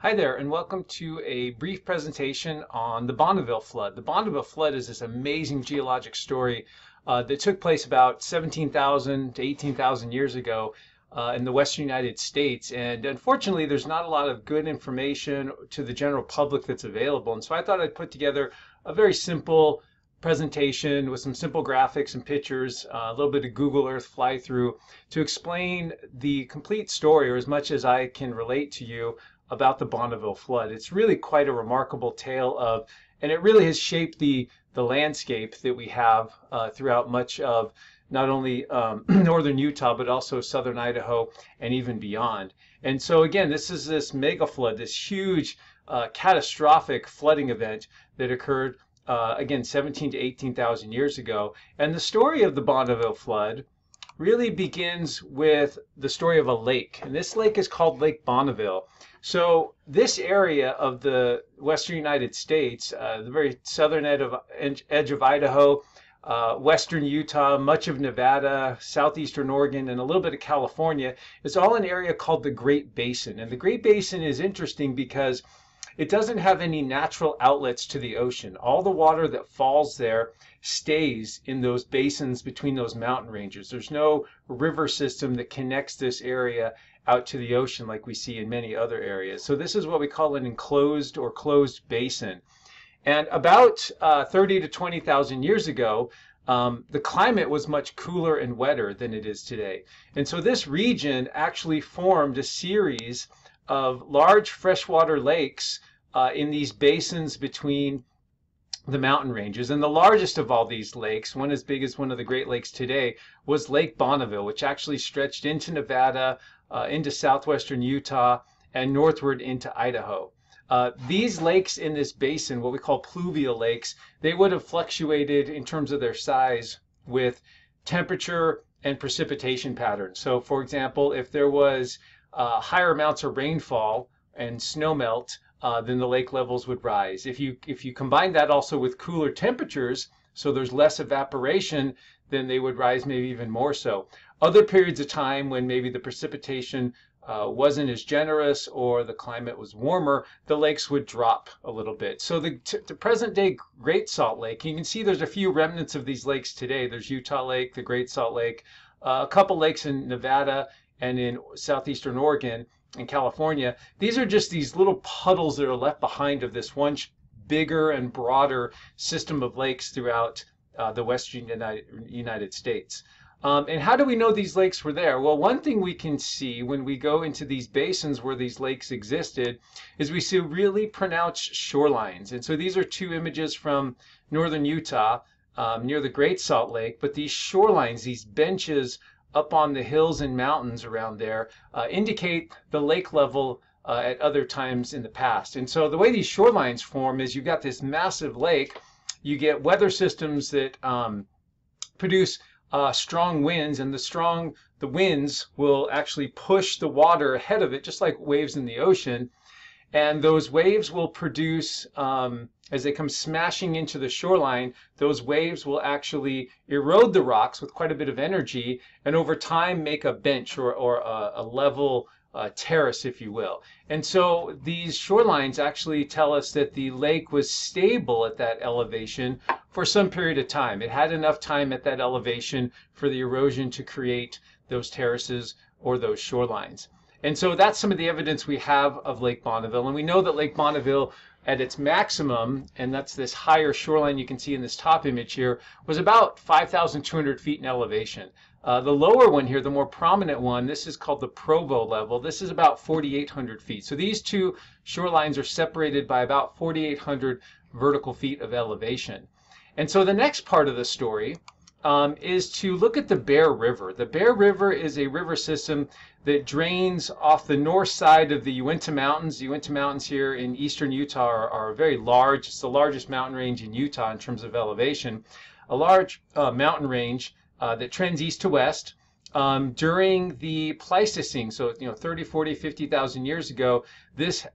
Hi there, and welcome to a brief presentation on the Bonneville Flood. The Bonneville Flood is this amazing geologic story uh, that took place about 17,000 to 18,000 years ago uh, in the western United States. And unfortunately, there's not a lot of good information to the general public that's available. And so I thought I'd put together a very simple presentation with some simple graphics and pictures, uh, a little bit of Google Earth fly through to explain the complete story, or as much as I can relate to you, about the Bonneville flood. It's really quite a remarkable tale of, and it really has shaped the, the landscape that we have uh, throughout much of not only um, northern Utah, but also southern Idaho and even beyond. And so again, this is this mega flood, this huge uh, catastrophic flooding event that occurred uh, again, 17 to 18,000 years ago. And the story of the Bonneville flood really begins with the story of a lake. And this lake is called Lake Bonneville. So this area of the western United States, uh, the very southern edge of, edge of Idaho, uh, western Utah, much of Nevada, southeastern Oregon, and a little bit of California, is all an area called the Great Basin. And the Great Basin is interesting because it doesn't have any natural outlets to the ocean. All the water that falls there stays in those basins between those mountain ranges. There's no river system that connects this area out to the ocean like we see in many other areas. So this is what we call an enclosed or closed basin. And about uh, 30 to 20,000 years ago, um, the climate was much cooler and wetter than it is today. And so this region actually formed a series of large freshwater lakes uh, in these basins between the mountain ranges. And the largest of all these lakes, one as big as one of the Great Lakes today, was Lake Bonneville, which actually stretched into Nevada, uh, into southwestern Utah, and northward into Idaho. Uh, these lakes in this basin, what we call pluvial lakes, they would have fluctuated in terms of their size with temperature and precipitation patterns. So, for example, if there was uh, higher amounts of rainfall and snowmelt, uh, then the lake levels would rise. If you if you combine that also with cooler temperatures, so there's less evaporation, then they would rise maybe even more so. Other periods of time when maybe the precipitation uh, wasn't as generous or the climate was warmer, the lakes would drop a little bit. So the, the present day Great Salt Lake, you can see there's a few remnants of these lakes today. There's Utah Lake, the Great Salt Lake, uh, a couple lakes in Nevada and in southeastern Oregon in California, these are just these little puddles that are left behind of this one bigger and broader system of lakes throughout uh, the western United, United States. Um, and how do we know these lakes were there? Well, one thing we can see when we go into these basins where these lakes existed is we see really pronounced shorelines. And so these are two images from northern Utah um, near the Great Salt Lake. But these shorelines, these benches up on the hills and mountains around there uh, indicate the lake level uh, at other times in the past. And so the way these shorelines form is you've got this massive lake, you get weather systems that um, produce uh, strong winds, and the strong the winds will actually push the water ahead of it, just like waves in the ocean. And those waves will produce um, as they come smashing into the shoreline, those waves will actually erode the rocks with quite a bit of energy and over time make a bench or, or a, a level uh, terrace, if you will. And so these shorelines actually tell us that the lake was stable at that elevation for some period of time. It had enough time at that elevation for the erosion to create those terraces or those shorelines. And so that's some of the evidence we have of Lake Bonneville. And we know that Lake Bonneville at its maximum, and that's this higher shoreline you can see in this top image here, was about 5,200 feet in elevation. Uh, the lower one here, the more prominent one, this is called the Provo level. This is about 4,800 feet. So these two shorelines are separated by about 4,800 vertical feet of elevation. And so the next part of the story um, is to look at the Bear River. The Bear River is a river system that drains off the north side of the Uinta Mountains. The Uinta Mountains here in eastern Utah are, are very large. It's the largest mountain range in Utah in terms of elevation. A large uh, mountain range uh, that trends east to west. Um, during the Pleistocene, so you know 30, 40, 50,000 years ago, this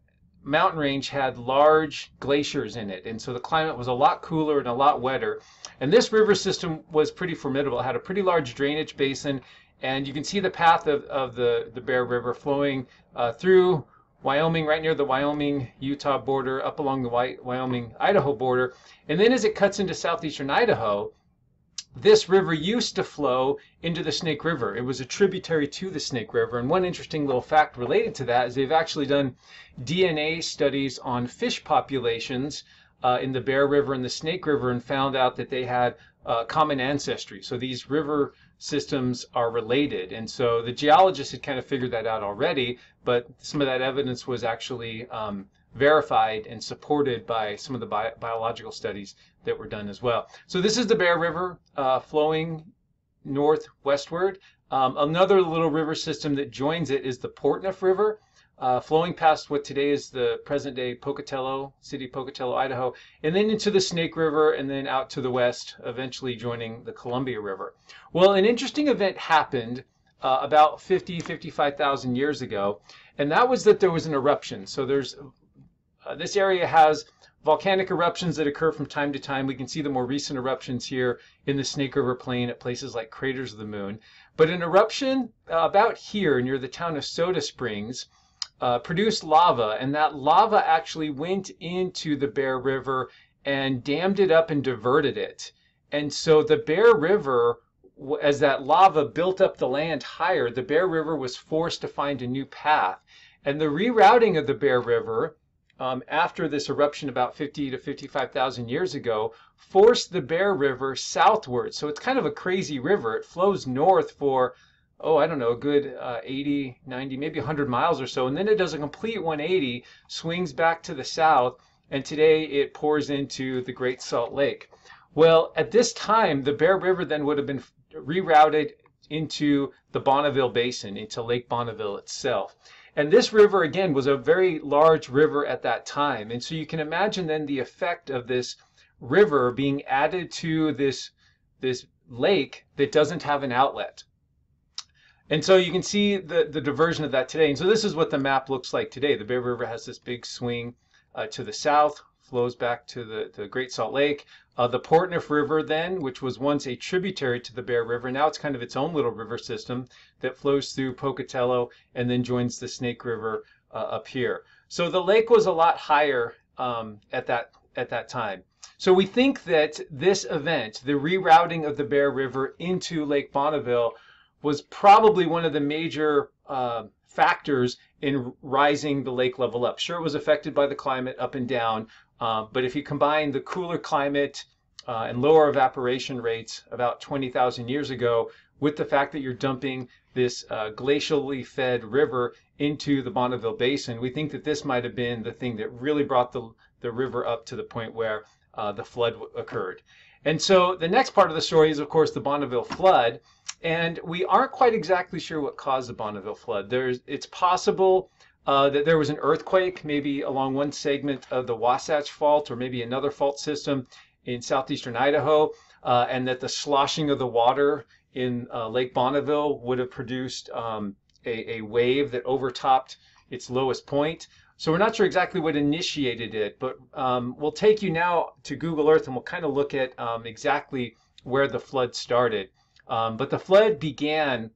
mountain range had large glaciers in it, and so the climate was a lot cooler and a lot wetter. And this river system was pretty formidable. It had a pretty large drainage basin and you can see the path of, of the, the Bear River flowing uh, through Wyoming, right near the Wyoming-Utah border, up along the Wyoming-Idaho border. And then as it cuts into southeastern Idaho, this river used to flow into the Snake River. It was a tributary to the Snake River. And one interesting little fact related to that is they've actually done DNA studies on fish populations uh, in the Bear River and the Snake River and found out that they had uh, common ancestry. So these river systems are related. And so the geologists had kind of figured that out already, but some of that evidence was actually um, verified and supported by some of the bi biological studies that were done as well. So this is the Bear River uh, flowing northwestward. Um, another little river system that joins it is the Portneuf River uh, flowing past what today is the present day Pocatello, city Pocatello, Idaho, and then into the Snake River and then out to the west, eventually joining the Columbia River. Well, an interesting event happened uh, about 50, 55,000 years ago, and that was that there was an eruption. So there's uh, this area has volcanic eruptions that occur from time to time. We can see the more recent eruptions here in the Snake River Plain at places like Craters of the Moon. But an eruption uh, about here near the town of Soda Springs uh, produced lava, and that lava actually went into the Bear River and dammed it up and diverted it. And so the Bear River, as that lava built up the land higher, the Bear River was forced to find a new path. And the rerouting of the Bear River um, after this eruption about 50 to 55,000 years ago forced the Bear River southward. So it's kind of a crazy river. It flows north for oh, I don't know, a good uh, 80, 90, maybe 100 miles or so. And then it does a complete 180, swings back to the south, and today it pours into the Great Salt Lake. Well, at this time, the Bear River then would have been rerouted into the Bonneville Basin, into Lake Bonneville itself. And this river, again, was a very large river at that time. And so you can imagine then the effect of this river being added to this, this lake that doesn't have an outlet. And so you can see the, the diversion of that today. And so this is what the map looks like today. The Bear River has this big swing uh, to the south, flows back to the, the Great Salt Lake. Uh, the Portneuf River then, which was once a tributary to the Bear River, now it's kind of its own little river system that flows through Pocatello and then joins the Snake River uh, up here. So the lake was a lot higher um, at that at that time. So we think that this event, the rerouting of the Bear River into Lake Bonneville, was probably one of the major uh, factors in rising the lake level up. Sure, it was affected by the climate up and down, uh, but if you combine the cooler climate uh, and lower evaporation rates about 20,000 years ago with the fact that you're dumping this uh, glacially fed river into the Bonneville Basin, we think that this might have been the thing that really brought the, the river up to the point where uh, the flood occurred. And so the next part of the story is, of course, the Bonneville flood. And we aren't quite exactly sure what caused the Bonneville flood. There's, it's possible uh, that there was an earthquake, maybe along one segment of the Wasatch Fault or maybe another fault system in southeastern Idaho, uh, and that the sloshing of the water in uh, Lake Bonneville would have produced um, a, a wave that overtopped its lowest point. So we're not sure exactly what initiated it, but um, we'll take you now to Google Earth and we'll kind of look at um, exactly where the flood started. Um, but the flood began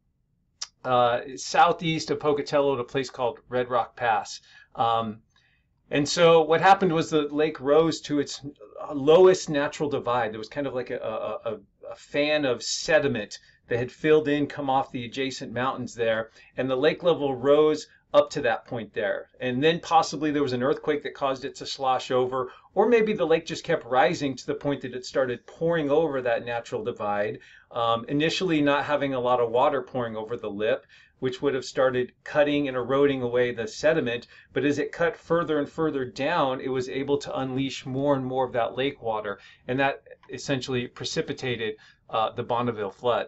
uh, southeast of Pocatello at a place called Red Rock Pass. Um, and so what happened was the lake rose to its lowest natural divide. There was kind of like a, a, a fan of sediment that had filled in, come off the adjacent mountains there, and the lake level rose up to that point there. And then possibly there was an earthquake that caused it to slosh over, or maybe the lake just kept rising to the point that it started pouring over that natural divide. Um, initially, not having a lot of water pouring over the lip, which would have started cutting and eroding away the sediment. But as it cut further and further down, it was able to unleash more and more of that lake water. And that essentially precipitated uh, the Bonneville flood.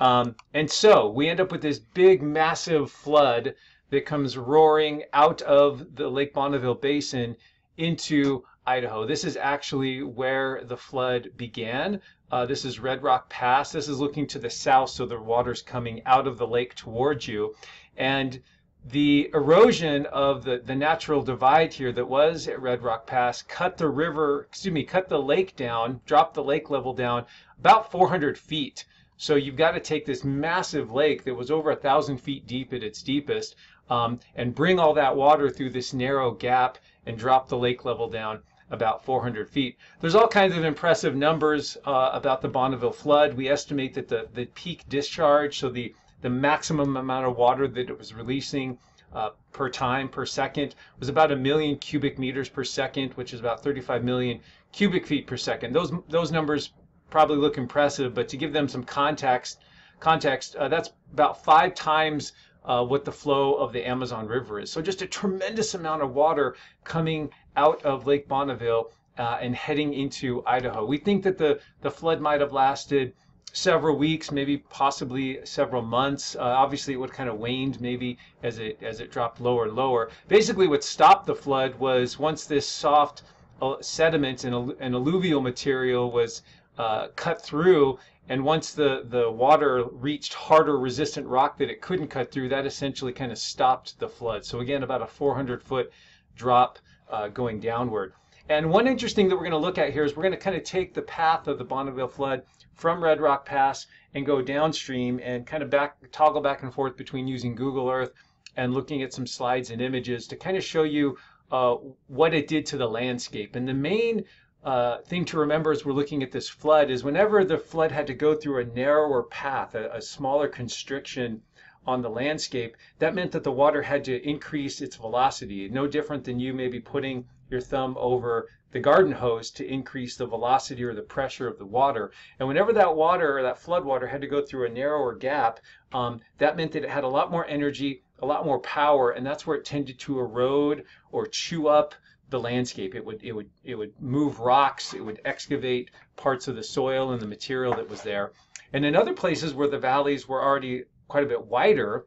Um, and so we end up with this big, massive flood that comes roaring out of the Lake Bonneville Basin into Idaho. This is actually where the flood began. Uh, this is Red Rock Pass. This is looking to the south, so the water's coming out of the lake towards you. And the erosion of the, the natural divide here that was at Red Rock Pass cut the river, excuse me, cut the lake down, dropped the lake level down about 400 feet. So you've got to take this massive lake that was over a thousand feet deep at its deepest, um, and bring all that water through this narrow gap and drop the lake level down about 400 feet. There's all kinds of impressive numbers uh, about the Bonneville flood. We estimate that the, the peak discharge, so the, the maximum amount of water that it was releasing uh, per time per second was about a million cubic meters per second, which is about 35 million cubic feet per second. Those those numbers probably look impressive, but to give them some context, context, uh, that's about five times uh, what the flow of the Amazon River is. So just a tremendous amount of water coming out of Lake Bonneville uh, and heading into Idaho. We think that the, the flood might have lasted several weeks, maybe possibly several months. Uh, obviously, it would kind of waned maybe as it as it dropped lower and lower. Basically, what stopped the flood was once this soft uh, sediment and, and alluvial material was uh, cut through and once the, the water reached harder resistant rock that it couldn't cut through, that essentially kind of stopped the flood. So again, about a 400 foot drop uh, going downward. And one interesting that we're going to look at here is we're going to kind of take the path of the Bonneville flood from Red Rock Pass and go downstream and kind of back toggle back and forth between using Google Earth and looking at some slides and images to kind of show you uh, what it did to the landscape. And the main uh, thing to remember as we're looking at this flood is whenever the flood had to go through a narrower path, a, a smaller constriction on the landscape, that meant that the water had to increase its velocity. No different than you maybe putting your thumb over the garden hose to increase the velocity or the pressure of the water. And whenever that water or that flood water had to go through a narrower gap, um, that meant that it had a lot more energy, a lot more power, and that's where it tended to erode or chew up the landscape. It would it would it would move rocks. It would excavate parts of the soil and the material that was there. And in other places where the valleys were already quite a bit wider,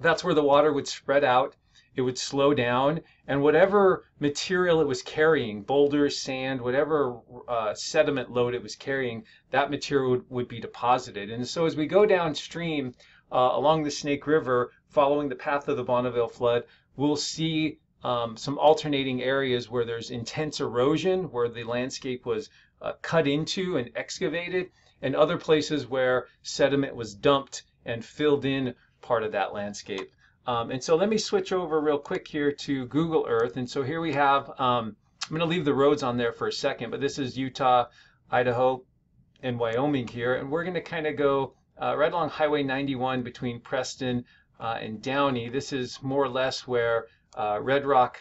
that's where the water would spread out. It would slow down, and whatever material it was carrying, boulders, sand, whatever uh, sediment load it was carrying, that material would, would be deposited. And so as we go downstream uh, along the Snake River, following the path of the Bonneville flood, we'll see um, some alternating areas where there's intense erosion, where the landscape was uh, cut into and excavated, and other places where sediment was dumped and filled in part of that landscape. Um, and so let me switch over real quick here to Google Earth. And so here we have, um, I'm going to leave the roads on there for a second, but this is Utah, Idaho, and Wyoming here. And we're going to kind of go uh, right along Highway 91 between Preston uh, and Downey. This is more or less where uh, Red Rock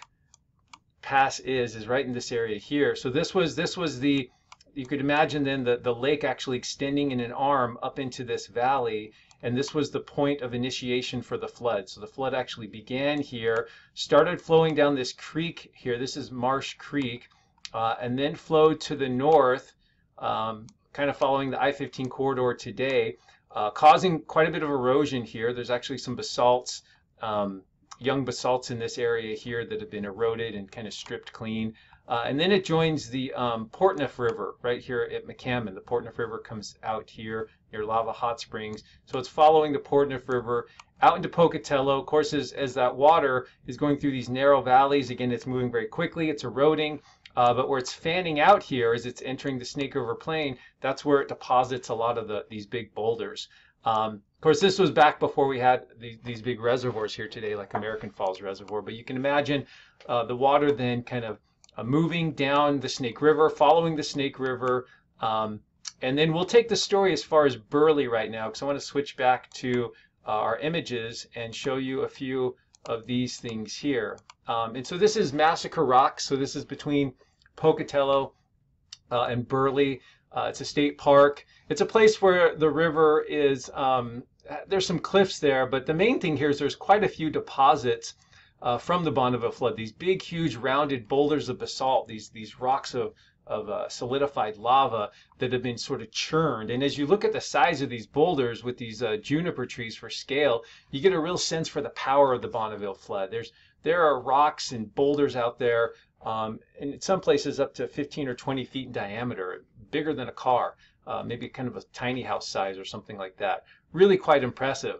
Pass is is right in this area here. So this was this was the you could imagine then the, the lake actually extending in an arm up into this valley and this was the point of initiation for the flood. So the flood actually began here, started flowing down this creek here. This is Marsh Creek, uh, and then flowed to the north, um, kind of following the I-15 corridor today, uh, causing quite a bit of erosion here. There's actually some basalts um, young basalts in this area here that have been eroded and kind of stripped clean. Uh, and then it joins the um, Portneuf River right here at McCammon. The Portneuf River comes out here near Lava Hot Springs. So it's following the Portneuf River out into Pocatello. Of course, as, as that water is going through these narrow valleys, again, it's moving very quickly, it's eroding. Uh, but where it's fanning out here as it's entering the Snake River Plain, that's where it deposits a lot of the, these big boulders. Um, of course, this was back before we had these, these big reservoirs here today, like American Falls Reservoir. But you can imagine uh, the water then kind of uh, moving down the Snake River, following the Snake River. Um, and then we'll take the story as far as Burley right now, because I want to switch back to uh, our images and show you a few of these things here. Um, and so this is Massacre Rock. So this is between Pocatello uh, and Burley. Uh, it's a state park. It's a place where the river is, um, there's some cliffs there, but the main thing here is there's quite a few deposits uh, from the Bonneville flood. These big, huge, rounded boulders of basalt, these, these rocks of, of uh, solidified lava that have been sort of churned. And as you look at the size of these boulders with these uh, juniper trees for scale, you get a real sense for the power of the Bonneville flood. There's there are rocks and boulders out there, um, and in some places up to 15 or 20 feet in diameter bigger than a car, uh, maybe kind of a tiny house size or something like that. Really quite impressive.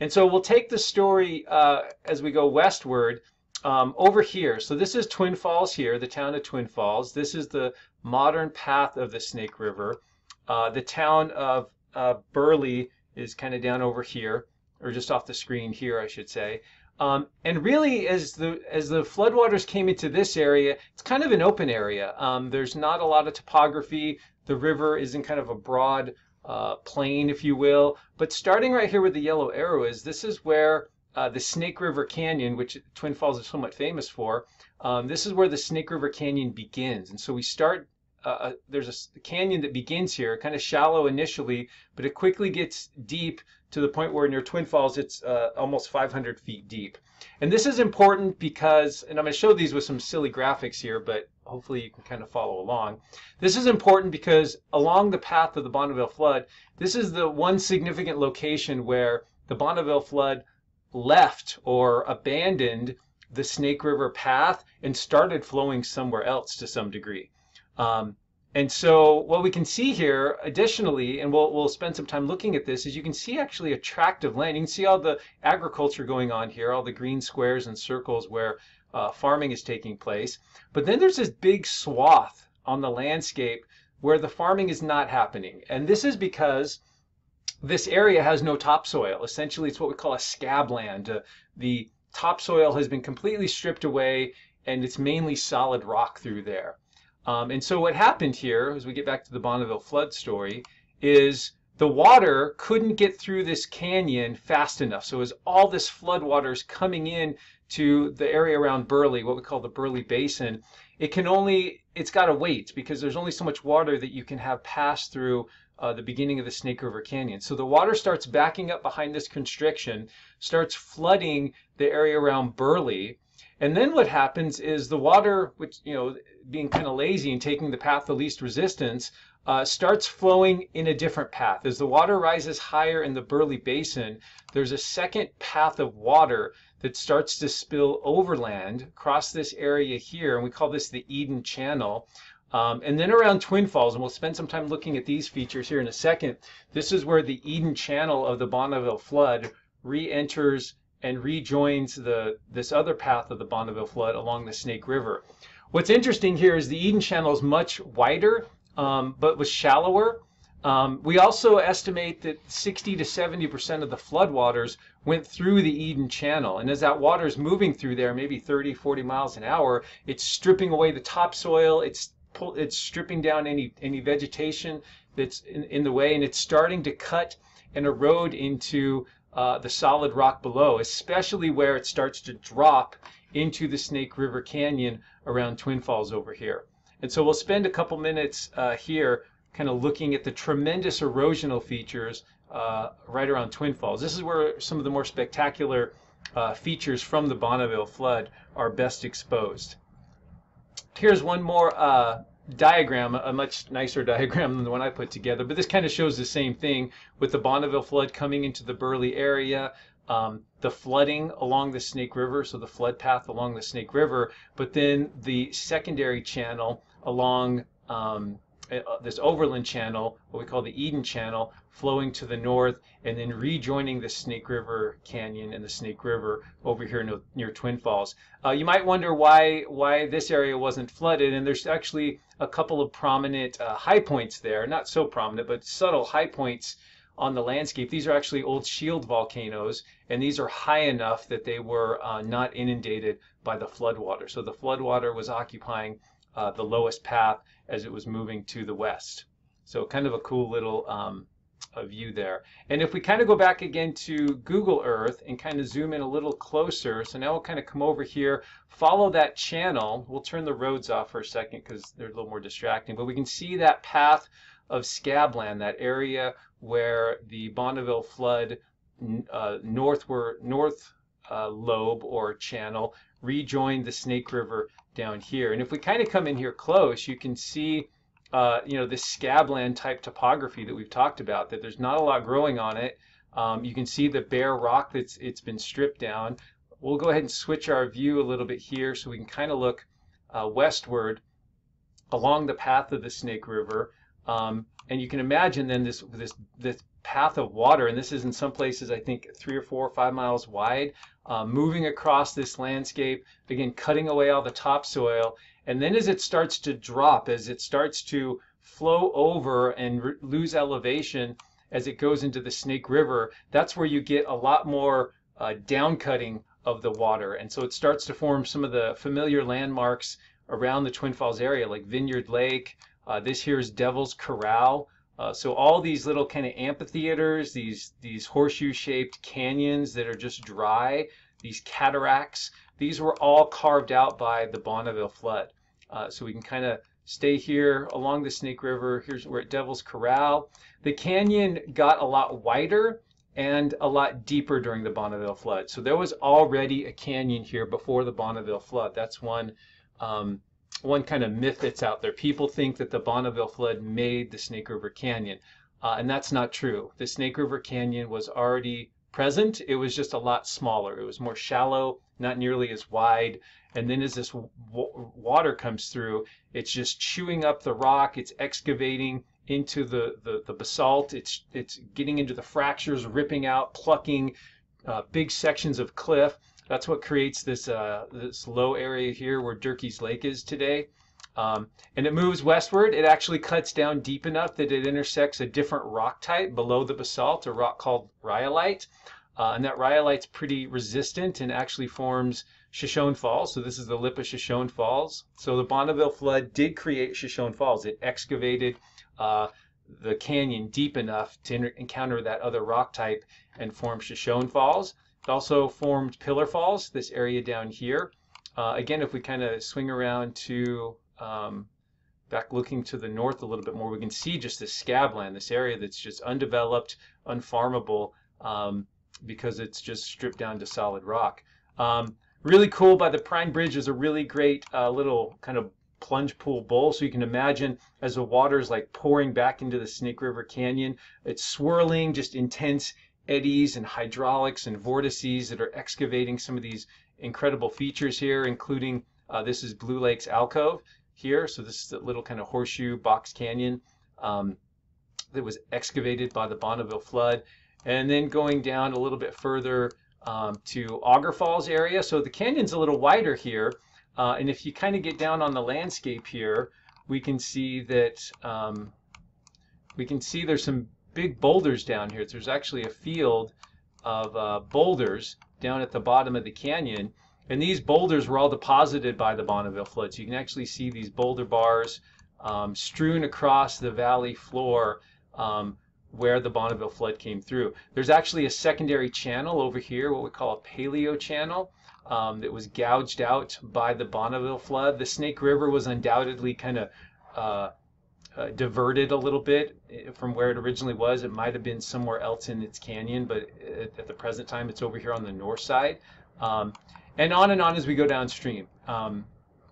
And so we'll take the story uh, as we go westward um, over here. So this is Twin Falls here, the town of Twin Falls. This is the modern path of the Snake River. Uh, the town of uh, Burley is kind of down over here, or just off the screen here, I should say. Um, and really, as the as the floodwaters came into this area, it's kind of an open area. Um, there's not a lot of topography. The river is in kind of a broad uh, plain, if you will. But starting right here where the yellow arrow is, this is where uh, the Snake River Canyon, which Twin Falls is somewhat famous for, um, this is where the Snake River Canyon begins. And so we start uh, uh there's a canyon that begins here, kind of shallow initially, but it quickly gets deep to the point where near Twin Falls it's uh, almost 500 feet deep. And this is important because, and I'm going to show these with some silly graphics here, but hopefully you can kind of follow along. This is important because along the path of the Bonneville flood, this is the one significant location where the Bonneville flood left or abandoned the Snake River path and started flowing somewhere else to some degree. Um, and so what we can see here additionally, and we'll, we'll spend some time looking at this, is you can see actually a tract of land. You can see all the agriculture going on here, all the green squares and circles where uh, farming is taking place. But then there's this big swath on the landscape where the farming is not happening. And this is because this area has no topsoil. Essentially, it's what we call a scabland. Uh, the topsoil has been completely stripped away and it's mainly solid rock through there. Um, and so what happened here, as we get back to the Bonneville flood story, is the water couldn't get through this canyon fast enough. So as all this flood water is coming in to the area around Burley, what we call the Burley Basin, it can only, it's got to wait because there's only so much water that you can have pass through uh, the beginning of the Snake River Canyon. So the water starts backing up behind this constriction, starts flooding the area around Burley, and then what happens is the water, which, you know, being kind of lazy and taking the path of least resistance, uh, starts flowing in a different path. As the water rises higher in the Burley Basin, there's a second path of water that starts to spill overland across this area here, and we call this the Eden Channel. Um, and then around Twin Falls, and we'll spend some time looking at these features here in a second, this is where the Eden Channel of the Bonneville flood re-enters and rejoins the this other path of the Bonneville flood along the Snake River. What's interesting here is the Eden Channel is much wider, um, but was shallower. Um, we also estimate that 60 to 70 percent of the floodwaters went through the Eden Channel. And as that water is moving through there, maybe 30, 40 miles an hour, it's stripping away the topsoil, it's pull, it's stripping down any any vegetation that's in, in the way, and it's starting to cut and erode into uh, the solid rock below, especially where it starts to drop into the Snake River Canyon around Twin Falls over here. And so we'll spend a couple minutes uh, here kind of looking at the tremendous erosional features uh, right around Twin Falls. This is where some of the more spectacular uh, features from the Bonneville flood are best exposed. Here's one more uh, diagram, a much nicer diagram than the one I put together, but this kind of shows the same thing with the Bonneville flood coming into the Burley area, um, the flooding along the Snake River, so the flood path along the Snake River, but then the secondary channel along um, this overland channel, what we call the Eden Channel, flowing to the north and then rejoining the Snake River Canyon and the Snake River over here near, near Twin Falls. Uh, you might wonder why why this area wasn't flooded, and there's actually a couple of prominent uh, high points there, not so prominent, but subtle high points on the landscape. These are actually old shield volcanoes, and these are high enough that they were uh, not inundated by the floodwater. So the floodwater was occupying uh, the lowest path as it was moving to the west. So kind of a cool little um, a view there. And if we kind of go back again to Google Earth and kind of zoom in a little closer, so now we'll kind of come over here, follow that channel. We'll turn the roads off for a second because they're a little more distracting, but we can see that path of Scabland, that area where the Bonneville flood uh, northward, north uh, lobe or channel rejoin the Snake River down here. And if we kind of come in here close, you can see, uh, you know, this scabland type topography that we've talked about, that there's not a lot growing on it. Um, you can see the bare rock that's it's been stripped down. We'll go ahead and switch our view a little bit here so we can kind of look uh, westward along the path of the Snake River. Um, and you can imagine then this this this path of water, and this is in some places I think three or four or five miles wide, uh, moving across this landscape, again cutting away all the topsoil, and then as it starts to drop, as it starts to flow over and lose elevation as it goes into the Snake River, that's where you get a lot more uh, down cutting of the water. And so it starts to form some of the familiar landmarks around the Twin Falls area, like Vineyard Lake. Uh, this here is Devil's Corral. Uh, so all these little kind of amphitheaters, these these horseshoe-shaped canyons that are just dry, these cataracts, these were all carved out by the Bonneville flood. Uh, so we can kind of stay here along the Snake River. Here's we're at Devil's Corral. The canyon got a lot wider and a lot deeper during the Bonneville flood. So there was already a canyon here before the Bonneville flood. That's one um, one kind of myth that's out there. People think that the Bonneville flood made the Snake River Canyon, uh, and that's not true. The Snake River Canyon was already present. It was just a lot smaller. It was more shallow, not nearly as wide. And then as this water comes through, it's just chewing up the rock. It's excavating into the, the, the basalt. It's, it's getting into the fractures, ripping out, plucking uh, big sections of cliff. That's what creates this, uh, this low area here where Dierkes Lake is today. Um, and it moves westward. It actually cuts down deep enough that it intersects a different rock type below the basalt, a rock called rhyolite. Uh, and that rhyolite's pretty resistant and actually forms Shoshone Falls. So this is the lip of Shoshone Falls. So the Bonneville flood did create Shoshone Falls. It excavated uh, the canyon deep enough to encounter that other rock type and form Shoshone Falls. It also formed Pillar Falls, this area down here. Uh, again, if we kind of swing around to um, back looking to the north a little bit more, we can see just this scabland, this area that's just undeveloped, unfarmable, um, because it's just stripped down to solid rock. Um, really cool by the Perrine Bridge is a really great uh, little kind of plunge pool bowl. So you can imagine as the water is like pouring back into the Snake River Canyon, it's swirling, just intense eddies and hydraulics and vortices that are excavating some of these incredible features here, including uh, this is Blue Lake's alcove here. So this is a little kind of horseshoe box canyon um, that was excavated by the Bonneville flood. And then going down a little bit further um, to Auger Falls area. So the canyon's a little wider here. Uh, and if you kind of get down on the landscape here, we can see that um, we can see there's some big boulders down here. There's actually a field of uh, boulders down at the bottom of the canyon. And these boulders were all deposited by the Bonneville flood. So you can actually see these boulder bars um, strewn across the valley floor um, where the Bonneville flood came through. There's actually a secondary channel over here, what we call a paleo channel, um, that was gouged out by the Bonneville flood. The Snake River was undoubtedly kind of uh, uh, diverted a little bit eh, from where it originally was. It might have been somewhere else in its canyon, but at, at the present time, it's over here on the north side. Um, and on and on as we go downstream. Um,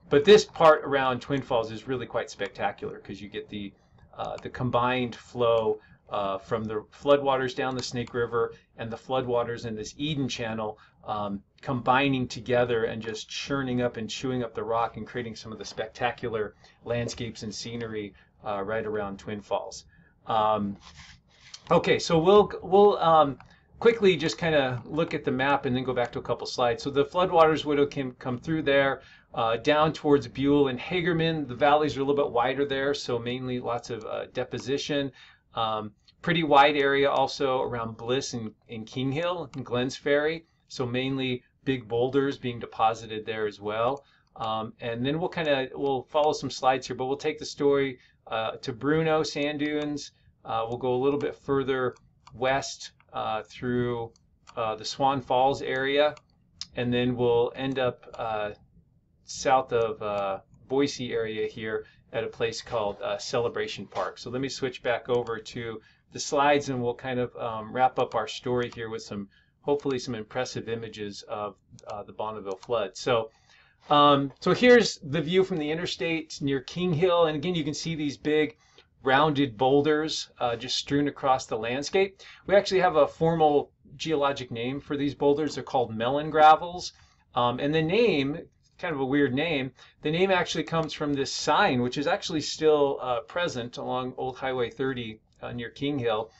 but this part around Twin Falls is really quite spectacular because you get the uh, the combined flow uh, from the floodwaters down the Snake River and the floodwaters in this Eden Channel um, combining together and just churning up and chewing up the rock and creating some of the spectacular landscapes and scenery uh, right around Twin Falls. Um, okay, so we'll we'll um, quickly just kind of look at the map and then go back to a couple slides. So the floodwaters would have come, come through there, uh, down towards Buhl and Hagerman. The valleys are a little bit wider there, so mainly lots of uh, deposition. Um, pretty wide area also around Bliss and, and King Hill and Glenns Ferry, so mainly big boulders being deposited there as well. Um, and then we'll kind of we'll follow some slides here, but we'll take the story uh, to Bruneau Sand Dunes. Uh, we'll go a little bit further west uh, through uh, the Swan Falls area, and then we'll end up south of Boise area here at a place called Celebration Park. So let me switch back over to the slides and we'll kind of um, wrap up our story here with some hopefully some impressive images of uh, the Bonneville flood. So um, so here's the view from the interstate near King Hill and again you can see these big rounded boulders uh, just strewn across the landscape. We actually have a formal geologic name for these boulders. They're called melon gravels. Um, and the name, kind of a weird name, the name actually comes from this sign, which is actually still uh, present along Old Highway 30 uh, near King Hill.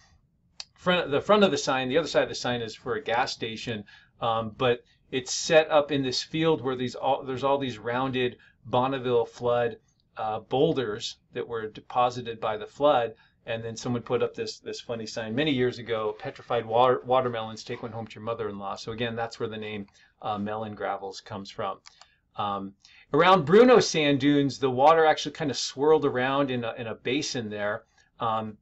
Front, the front of the sign, the other side of the sign is for a gas station, um, but it's set up in this field where these all, there's all these rounded Bonneville flood uh, boulders that were deposited by the flood. And then someone put up this this funny sign many years ago: "Petrified water, watermelons, take one home to your mother-in-law." So again, that's where the name uh, melon gravels comes from. Um, around Bruneau sand dunes, the water actually kind of swirled around in a, in a basin there um,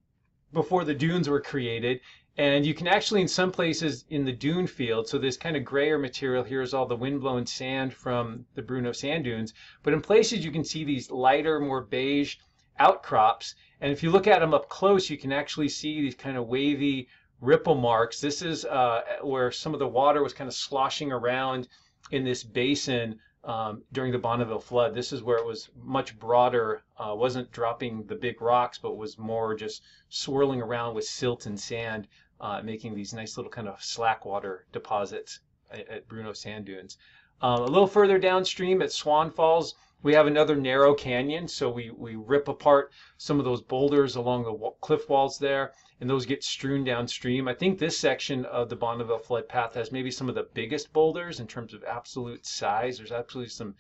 before the dunes were created. And you can actually, in some places in the dune field, so this kind of grayer material here is all the windblown sand from the Bruneau sand dunes. But in places you can see these lighter, more beige outcrops. And if you look at them up close, you can actually see these kind of wavy ripple marks. This is uh, where some of the water was kind of sloshing around in this basin um, during the Bonneville flood. This is where it was much broader, uh, wasn't dropping the big rocks, but was more just swirling around with silt and sand, uh, making these nice little kind of slack water deposits at, at Bruneau sand dunes. Um, a little further downstream at Swan Falls, we have another narrow canyon, so we, we rip apart some of those boulders along the cliff walls there, and those get strewn downstream. I think this section of the Bonneville flood path has maybe some of the biggest boulders in terms of absolute size. There's absolutely some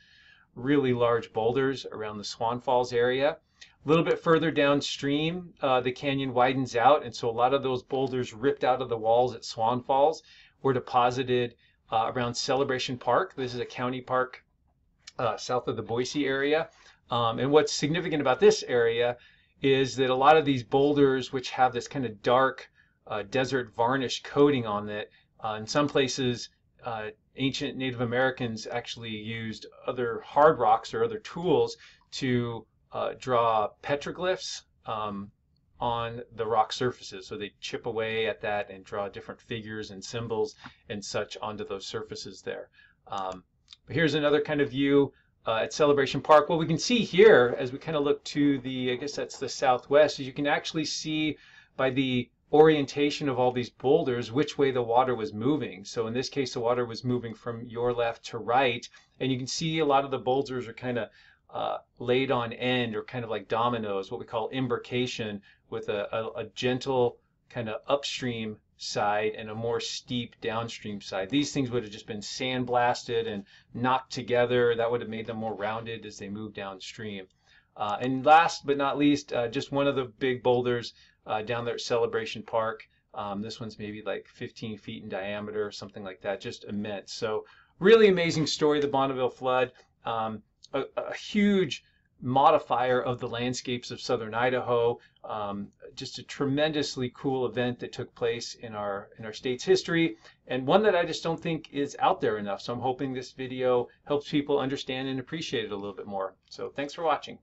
really large boulders around the Swan Falls area. A little bit further downstream, uh, the canyon widens out, and so a lot of those boulders ripped out of the walls at Swan Falls were deposited uh, around Celebration Park. This is a county park uh, south of the Boise area. Um, and what's significant about this area is that a lot of these boulders, which have this kind of dark uh, desert varnish coating on it, uh, in some places, uh, ancient Native Americans actually used other hard rocks or other tools to uh, draw petroglyphs um, on the rock surfaces. So they chip away at that and draw different figures and symbols and such onto those surfaces there. Um, but here's another kind of view uh, at Celebration Park. What we can see here as we kind of look to the, I guess that's the southwest, is you can actually see by the orientation of all these boulders which way the water was moving. So in this case, the water was moving from your left to right. And you can see a lot of the boulders are kind of uh, laid on end or kind of like dominoes, what we call imbrication, with a, a, a gentle kind of upstream side and a more steep downstream side. These things would have just been sandblasted and knocked together. That would have made them more rounded as they move downstream. Uh, and last but not least, uh, just one of the big boulders uh, down there at Celebration Park. Um, this one's maybe like 15 feet in diameter or something like that, just immense. So really amazing story, the Bonneville flood. Um, a, a huge modifier of the landscapes of southern Idaho. Um, just a tremendously cool event that took place in our in our state's history, and one that I just don't think is out there enough. So I'm hoping this video helps people understand and appreciate it a little bit more. So thanks for watching.